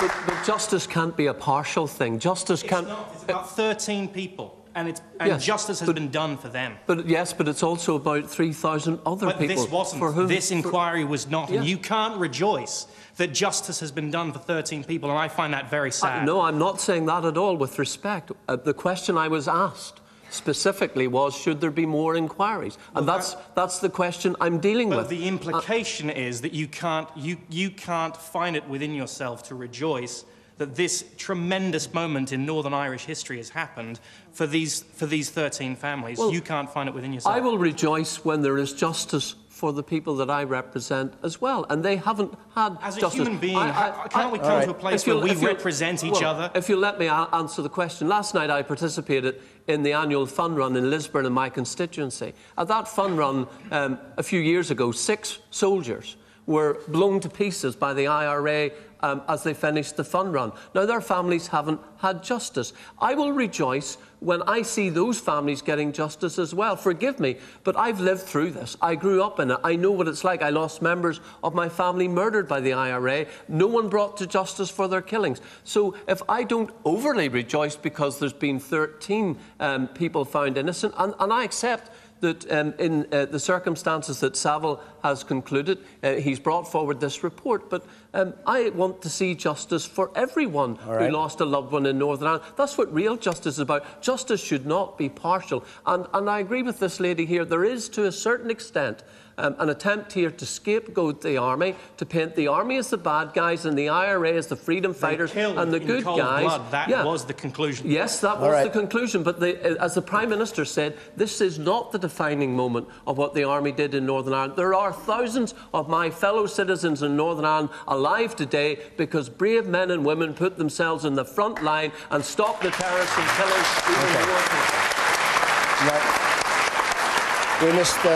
But, but justice can't be a partial thing. Justice It's can't. not. It's about 13 people, and, it's, and Yes, justice has but- been done for them. But yes, but it's also about 3,000 other But people. this wasn't. For whom, this for- inquiry was not. Yeah. And you can't rejoice that justice has been done for 13 people, and I find that very I- sad. no, I'm not saying that at all. With respect, uh, the question I was asked specifically was, should there be more inquiries? And that's that's the question I'm dealing But with. the uh, implication is that you can't, you, you can't find it within yourself to rejoice that this tremendous moment in Northern Irish history has happened for these, for these 13 families. Well, you can't find it within yourself. I will rejoice when there is justice for the people that I represent as well, and they haven't had As a justice. human being, I- I- can't we come All to a place where we represent each well, other? If you let me answer the question, last night I participated in the annual fun run in Lisburn in my constituency. At that fun run um, a few years ago, six soldiers were blown to pieces by the IRA um, as they finished the fun run. Now, their families haven't had justice. I will rejoice when I see those families getting justice as well. Forgive me, but I've lived through this. I grew up in it. I know what it's like. I lost members of my family murdered by the IRA. No one brought to justice for their killings. So if I don't overly rejoice because there's been 13 um, people found innocent, and, and I accept that um, in uh, the circumstances that Saville has concluded, uh, he's brought forward this report. But um, I want to see justice for everyone right. who lost a loved one in Northern Ireland. That's what real justice is about. Justice should not be partial. And, and I agree with this lady here. There is, to a certain extent, um, an attempt here to scapegoat the army, to paint the army as the bad guys and the IRA as the freedom fighters and the in good cold guys. Blood. That Yeah. was the conclusion. Yes, that All was right. the conclusion. But the, as the Prime Minister said, this is not the defining moment of what the Army did in Northern Ireland. There are thousands of my fellow citizens in Northern Ireland alive today because brave men and women put themselves in the front line and stopped the terrorists from killing even Okay. more people. Right. We missed. Uh